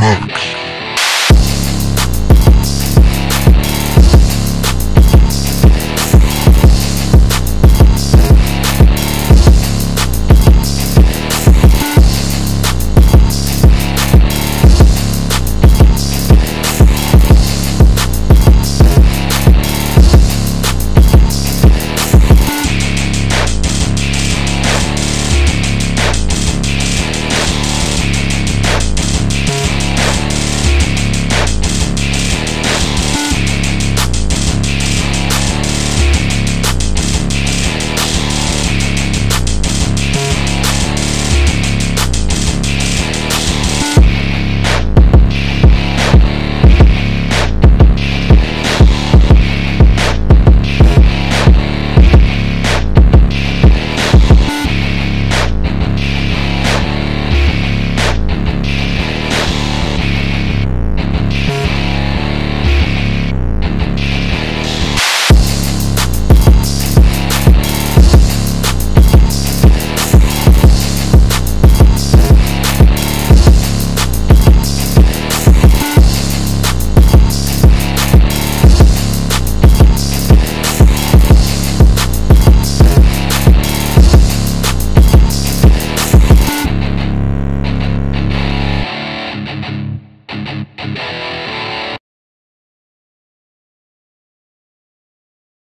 Monk.